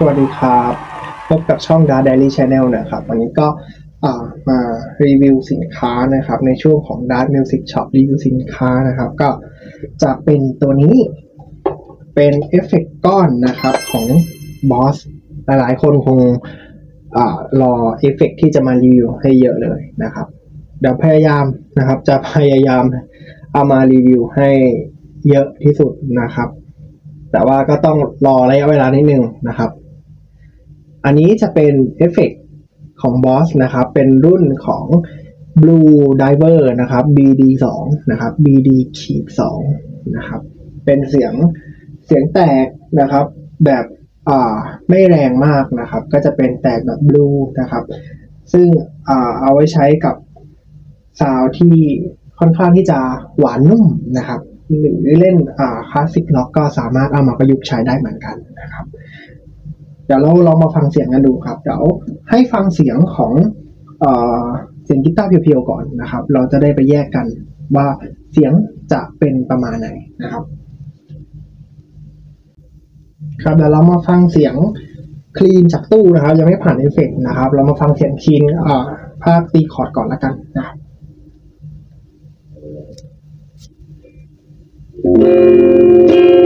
สวัสดีครับ พบกับช่อง Dart Daily Channel นะครับ วันนี้ก็มารีวิวสินค้านะครับ ในช่วงของ Dart Music Shop รีวิวสินค้านะครับ ก็จะเป็นตัวนี้เป็นเอฟเฟกต์ก้อนนะครับของ Boss หลายๆคนคงอรอเอฟเฟกต์ที่จะมารีวิวให้เยอะเลยนะครับเดี๋ยวพยายามนะครับ จะพยายามเอามารีวิวให้เยอะที่สุดนะครับ แต่ว่าก็ต้องรอระยะเวลานิดนึงนะครับ อันนี้จะเป็นเอฟเฟกของ Boss นะครับ เป็นรุ่นของ Blue Diver นะครับ BD 2 นะครับ BD ขีด2นะครับ เป็นเสียงเสียงแตกนะครับ แบบอ่าไม่แรงมากนะครับ ก็จะเป็นแตกแบบ Blue นะครับ ซึ่งอ่าเอาไว้ใช้กับซาวที่ค่อนข้างที่จะหวานนุ่มนะครับ หรือเล่น classic rock ก็สามารถเอามาประยุกต์ใช้ได้เหมือนกันนะครับ เดี๋ยวเราลองมาฟังเสียงกันดูครับเดี๋ยวให้ฟังเสียงของเอ่อเสียงกีตาร์เพียวๆก่อนนะครับ เราจะได้ไปแยกกันว่าเสียงจะเป็นประมาณไหนนะครับ ครับเดี๋ยวเรามาฟังเสียง clean จากตู้นะครับ ยังไม่ผ่านเอฟเฟกต์นะครับ เรามาฟังเสียง cleanภาคตีคอร์ดก่อนละกันนะครับเร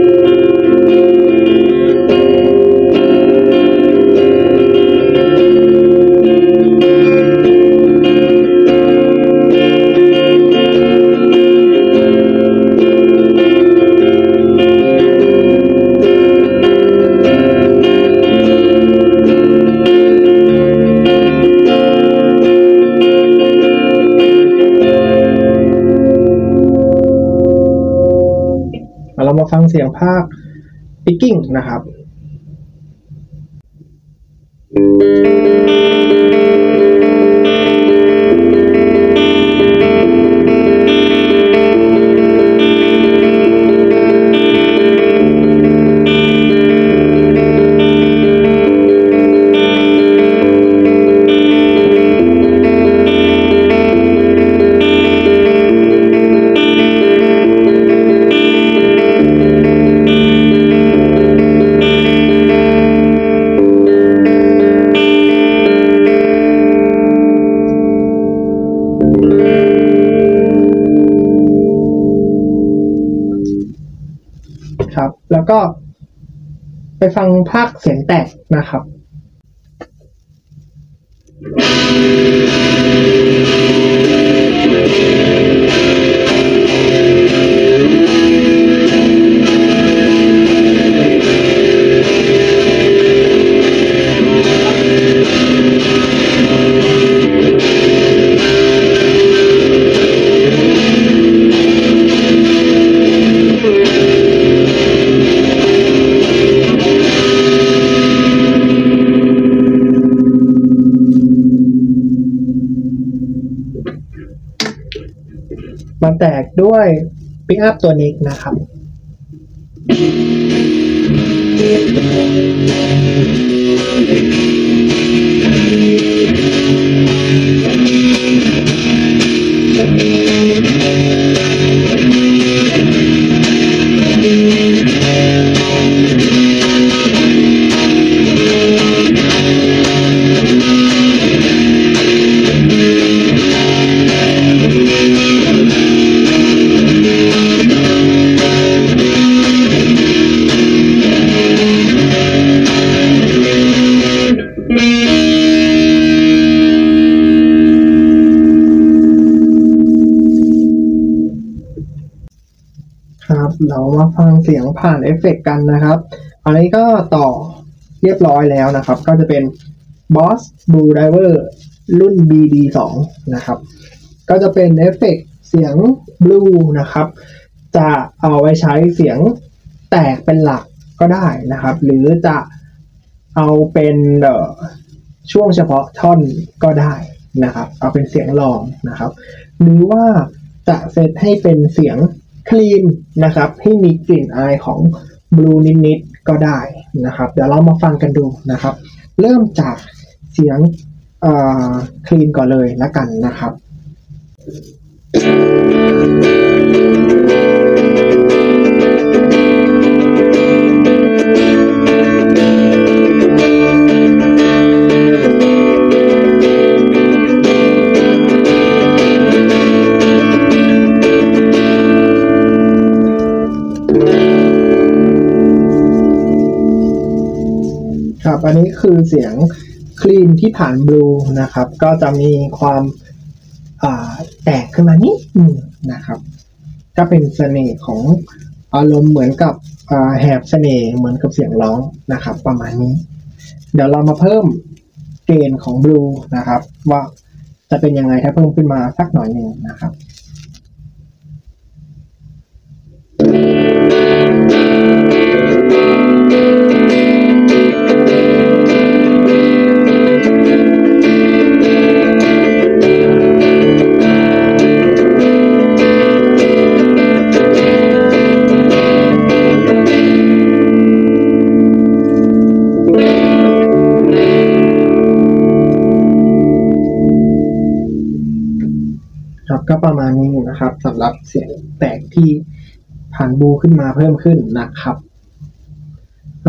เสียงภาค picking นะครับ ก็ไปฟังภาคเสียงแตกนะครับ แตกด้วยปิกอัพตัวนี้นะครับครั ฟังเสียงผ่านเอฟเฟกต์กันนะครับ อันนี้ก็ต่อเรียบร้อยแล้วนะครับ ก็จะเป็น Boss Blues Driver รุ่น BD-2 นะครับ ก็จะเป็นเอฟเฟกต์เสียง Blues นะครับ จะเอาไว้ใช้เสียงแตกเป็นหลักก็ได้นะครับ หรือจะเอาเป็นช่วงเฉพาะท่อนก็ได้นะครับ เอาเป็นเสียงรองนะครับ หรือว่าจะเซตให้เป็นเสียง คลีนนะครับให้มีกลิ่นอายของบลูนิดๆก็ได้นะครับ เดี๋ยวเรามาฟังกันดูนะครับ เริ่มจากเสียงคลีนก่อนเลยละกันนะครับ Thank ครับ อันนี้คือเสียงคลีนที่ผ่านบลูนะครับ ก็จะมีความาแตกขึ้นมานิดนึงนะครับ ก็เป็นเสน่ห์ของอารมณ์เหมือนกับแหบเสน่ห์เหมือนกับเสียงร้องนะครับ ประมาณนี้ เดี๋ยวเรามาเพิ่มเกณฑ์ของบลูนะครับ ว่าจะเป็นยังไงถ้าเพิ่มขึ้นมาสักหน่อยหนึ่งนะครับ ก็ประมาณนี้นะครับสำหรับเสียงแตกที่ผ่านบูขึ้นมาเพิ่มขึ้นนะครับ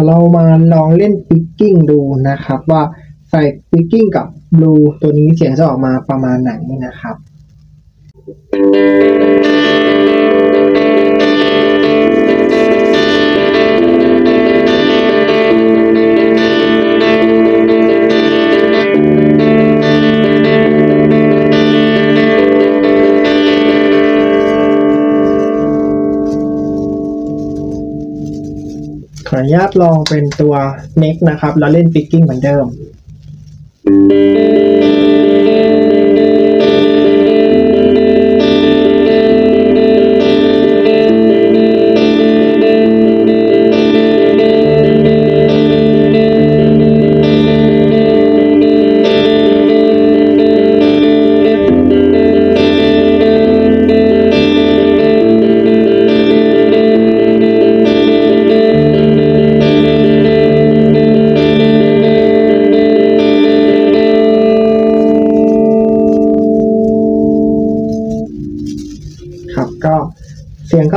เรามาลองเล่นปิกกิ้งดูนะครับ ว่าใส่ปิกกิ้งกับบลูตัวนี้เสียงจะออกมาประมาณไหนนะครับ ญาตลองเป็นตัว neck นะครับ แล้วเล่น picking เหมือนเดิม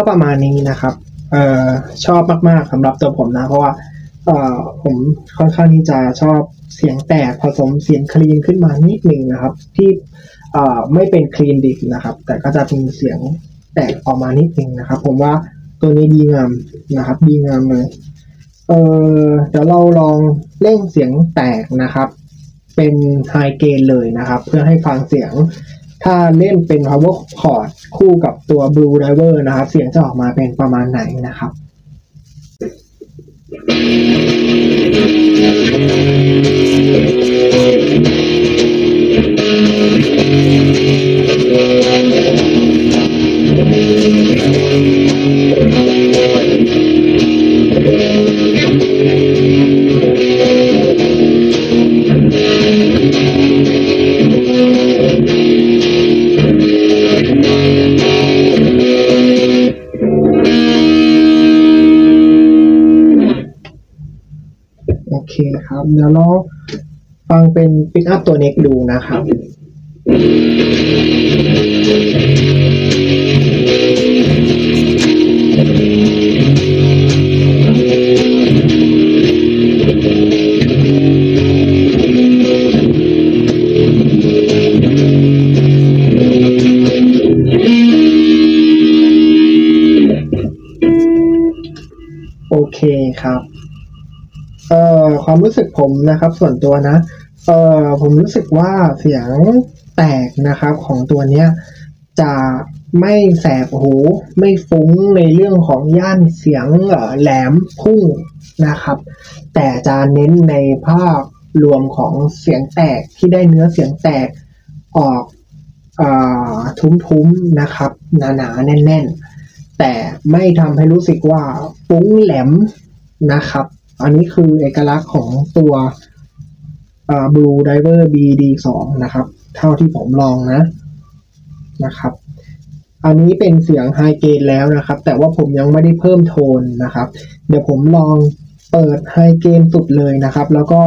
ประมาณนี้นะครับเออชอบมากๆสำหรับตัวผมนะ เพราะว่าเออผมค่อนข้างที่จะชอบเสียงแตกผสมเสียงคลีนขึ้นมานิดนึงนะครับ ที่เออไม่เป็นคลีนดิบนะครับ แต่ก็จะมีเสียงแตกออกมานิดนึงนะครับ ผมว่าตัวนี้ดีงามนะครับ ดีงามเลยเออเดี๋ยวเราลองเร่งเสียงแตกนะครับ เป็นไฮเกนเลยนะครับ เพื่อให้ฟังเสียง ถ้าเล่นเป็น power chord คู่กับตัว blue driver นะครับ เสียงจะออกมาเป็นประมาณไหนนะครับโครับแล้วเราฟังเป็นปิกอัพตัวเน็กดูนะครับ ความรู้สึกผมนะครับ ส่วนตัวนะเอ่อผมรู้สึกว่าเสียงแตกนะครับของตัวเนี้ยจะไม่แสบหูไม่ฟุ้งในเรื่องของย่านเสียงแหลมพุ่งนะครับ แต่จะเน้นในภาพรวมของเสียงแตกที่ได้เนื้อเสียงแตกออกอทุ้มๆนะครับ หนาๆแน่น ๆ แต่ไม่ทำให้รู้สึกว่าฟุ้งแหลมนะครับ อันนี้คือเอกลักษณ์ของตัว Blue Diver BD2 นะครับ เท่าที่ผมลองนะนะครับ อันนี้เป็นเสียงไฮเกนแล้วนะครับ แต่ว่าผมยังไม่ได้เพิ่มโทนนะครับ เดี๋ยวผมลองเปิดไฮเกนสุดเลยนะครับ แล้วก็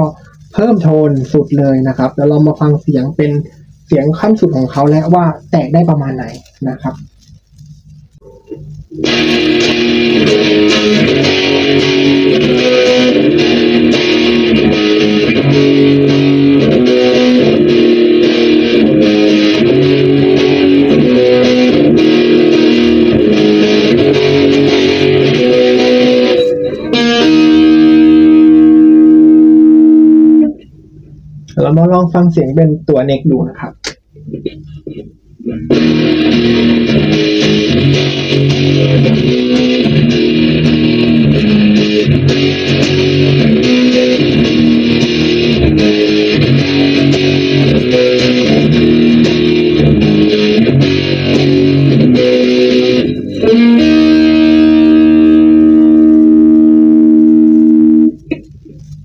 เพิ่มโทนสุดเลยนะครับแล้วเรามาฟังเสียงเป็นเสียงขั้นสุดของเขาแล้วว่าแตกได้ประมาณไหนนะครับ เรามาลองฟังเสียงเป็นตัวเน็กดูนะครับ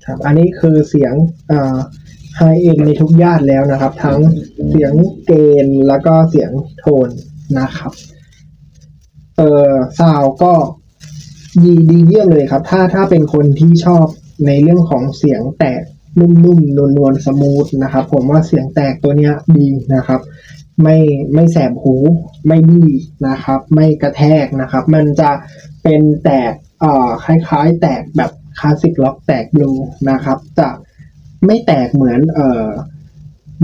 ครับ อันนี้คือเสียงไฮเอ็นในทุกญาติแล้วนะครับ ทั้งเสียงเกณฑ์แล้วก็เสียงโทนนะครับ เออซาวก็ดีดีเยี่ยมเลยครับ ถ้าถ้าเป็นคนที่ชอบในเรื่องของเสียงแตกนุ่มๆนวลๆสมูทนะครับ ผมว่าเสียงแตกตัวเนี้ยดีนะครับ ไม่ไม่แสบหูไม่บี้นะครับ ไม่กระแทกนะครับ มันจะเป็นแตกเอ่อคล้าย ๆ แตกแบบ คลาสสิกล็อกแตกบลูนะครับ จะไม่แตกเหมือนเอ่อ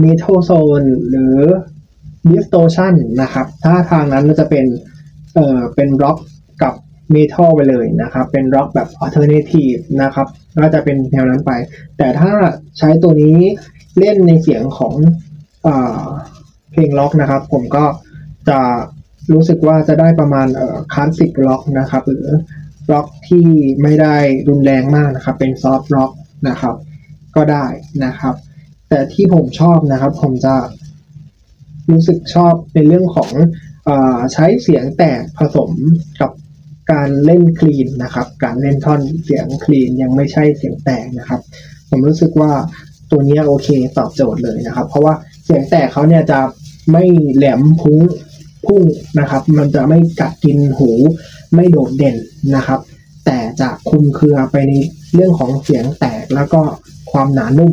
เมทัลโซนหรือ distortion นะครับ ถ้าทางนั้นมันจะเป็นเอ่อเป็นร็อกกับเมทัลไปเลยนะครับ เป็นร็อกแบบ alternative นะครับก็จะเป็นแนวนั้นไป แต่ถ้าใช้ตัวนี้เล่นในเสียงของเอ่อเพลงล็อกนะครับ ผมก็จะรู้สึกว่าจะได้ประมาณเอ่อ classic rock นะครับ หรือ ร็อกที่ไม่ได้รุนแรงมากนะครับ เป็น soft rock นะครับ ก็ได้นะครับ แต่ที่ผมชอบนะครับผมจะรู้สึกชอบในเรื่องของอใช้เสียงแตกผสมกับการเล่น clean นะครับ การเล่นท่อนเสียง clean ยังไม่ใช่เสียงแตกนะครับ ผมรู้สึกว่าตัวนี้โอเคตอบโจทย์เลยนะครับ เพราะว่าเสียงแตกเขาเนี่ยจะไม่แหลมพุ้งพุ่งนะครับ มันจะไม่กัดกินหูไม่โดดเด่น นะครับ แต่จะคุมเครือไปในเรื่องของเสียงแตกแล้วก็ความหนานุ่ม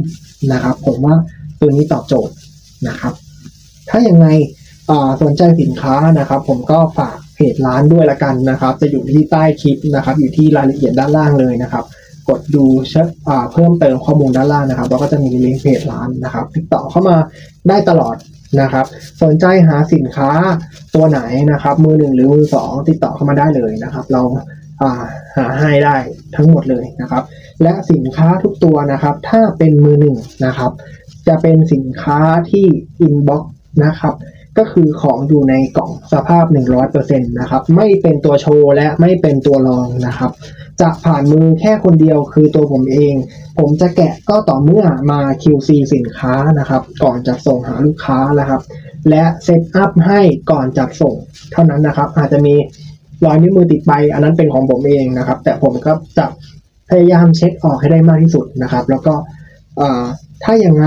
นะครับ ผมว่าตัวนี้ตอบโจทย์นะครับ ถ้าอยังไงสนใจสินค้านะครับ ผมก็ฝากเพจร้านด้วยละกันนะครับ จะอยู่ที่ใต้คลิปนะครับ อยู่ที่รายละเอียดด้านล่างเลยนะครับ กดดูเช็คเพิ่มเติมข้อมูลด้านล่างนะครับแล้วก็จะมีลิงก์เพจร้านนะครับ ติดต่อเข้ามาได้ตลอดนะครับ สนใจหาสินค้าตัวไหนนะครับ มือหนึ่งหรือมือสองติดต่อเข้ามาได้เลยนะครับ เรา หาให้ได้ทั้งหมดเลยนะครับ และสินค้าทุกตัวนะครับ ถ้าเป็นมือหนึ่งนะครับ จะเป็นสินค้าที่ in box นะครับ ก็คือของอยู่ในกล่องสภาพ 100%นะครับ ไม่เป็นตัวโชว์และไม่เป็นตัวลองนะครับ จะผ่านมือแค่คนเดียวคือตัวผมเอง ผมจะแกะก็ต่อเมื่อมา QC สินค้านะครับ ก่อนจะส่งหาลูกค้านะครับ และ set up ให้ก่อนจัดส่งเท่านั้นนะครับ อาจจะมี รอยนิ้วมือติดไป อันนั้นเป็นของผมเองนะครับ แต่ผมก็จะพยายามเช็คออกให้ได้มากที่สุดนะครับ แล้วก็ถ้ายังไง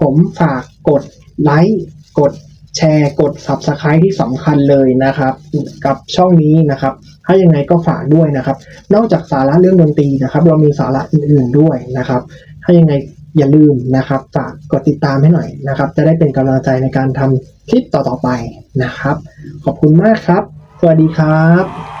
ผมฝากกดไลค์กดแชร์กด Subscribe ที่สำคัญเลยนะครับ กับช่องนี้นะครับ ถ้ายังไงก็ฝากด้วยนะครับ นอกจากสาระเรื่องดนตรีนะครับ เรามีสาระอื่นๆด้วยนะครับ ถ้ายังไงอย่าลืมนะครับฝากกดติดตามให้หน่อยนะครับ จะได้เป็นกำลังใจในการทำคลิปต่อๆไปนะครับ ขอบคุณมากครับ สวัสดีครับ